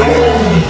Lord.